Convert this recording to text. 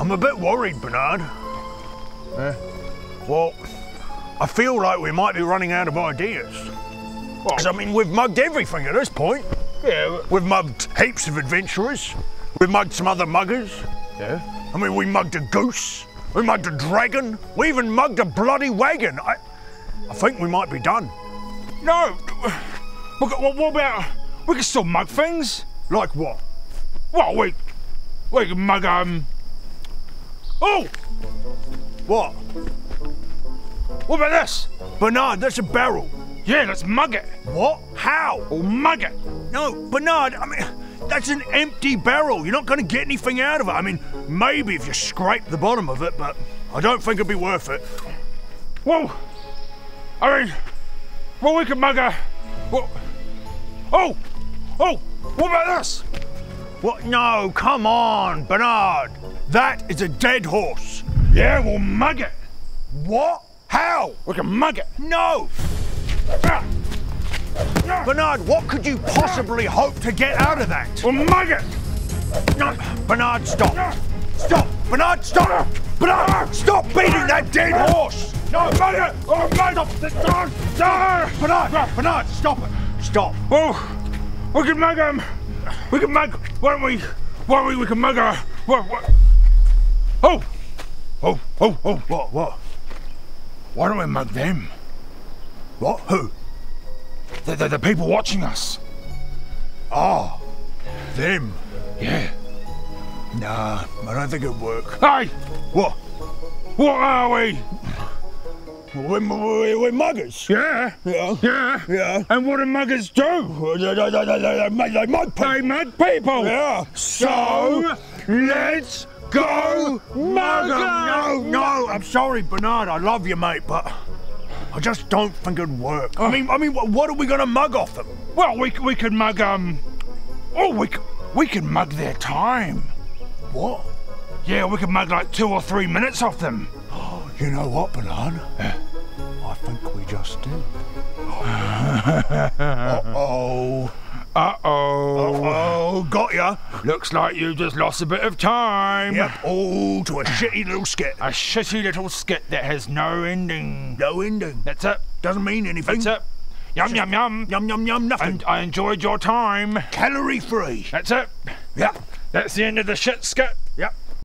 I'm a bit worried, Bernard. Well, I feel like we might be running out of ideas. Because, I mean, we've mugged everything at this point. Yeah. We've mugged heaps of adventurers. We've mugged some other muggers. Yeah. I mean, we mugged a goose. We mugged a dragon. We even mugged a bloody wagon. I, I think we might be done. No. What, what, what about? We can still mug things. Like what? Well, we we can mug um. Oh, What? what about this? Bernard, that's a barrel. Yeah, let's mug it. What? How? Or mug it. No, Bernard, I mean, that's an empty barrel. You're not going to get anything out of it. I mean, maybe if you scrape the bottom of it, but I don't think it'd be worth it. Well, I mean, well, we can mug a. Well, oh, oh, what about this? What? No, come on, Bernard. That is a dead horse. Yeah, we'll mug it. What? How? We can mug it. No! Ah, Bernard, what could you possibly hope to get out of that? We'll mug it. No, Bernard, stop. Stop! Bernard, stop! Bernard, stop beating that dead horse! No, mug it. Oh, mug it. Stop. Stop. Bernard, Bernard, stop it! Stop! Oh, we can mug him. We can mug. Why don't we? Why don't we? We can mug her. What? What? Oh, oh, oh, oh. What? What? Why don't we mug them? What? Who? The, the, the people watching us. Ah, them. Yeah. Nah, I don't think it'd work. Hey, What? what are we? We're, we're, we're muggers. Yeah. Yeah. Yeah. Yeah. And what do muggers do? They, they, they, they, they, mug- people. They mug people. Yeah. So let's go mug 'em. No, no, I'm sorry, Bernard. I love you, mate, but I just don't think it'd work. I mean, I mean, what, are we gonna mug off them? Well, we we could mug um. Oh, we we can mug their time. What? Yeah, we could mug like two or three minutes off them. You know what, Bernard? I think we just did. Uh-oh. Uh oh. Oh, got ya. Looks like you just lost a bit of time. Yep, all to a shitty little skit. A shitty little skit that has no ending. No ending. That's it. Doesn't mean anything. That's it. Yum yum yum. Yum, yum, yum, nothing. And I enjoyed your time. Calorie free. That's it. Yep. That's the end of the shit skit.